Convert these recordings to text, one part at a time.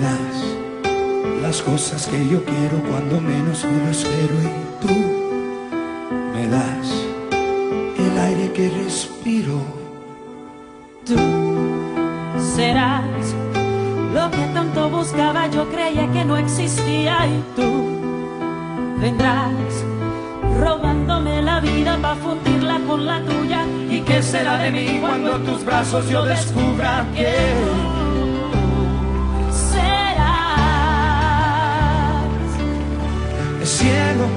das las cosas que yo quiero cuando menos me espero y tú me das el aire que respiro. Tú serás lo que tanto buscaba, yo creía que no existía y tú vendrás robándome la vida para fundirla con la tuya. ¿Y qué será de mí cuando tus brazos yo descubra que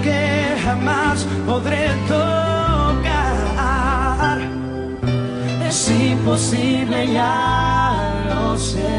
que jamás podré tocar? Es imposible, ya lo sé.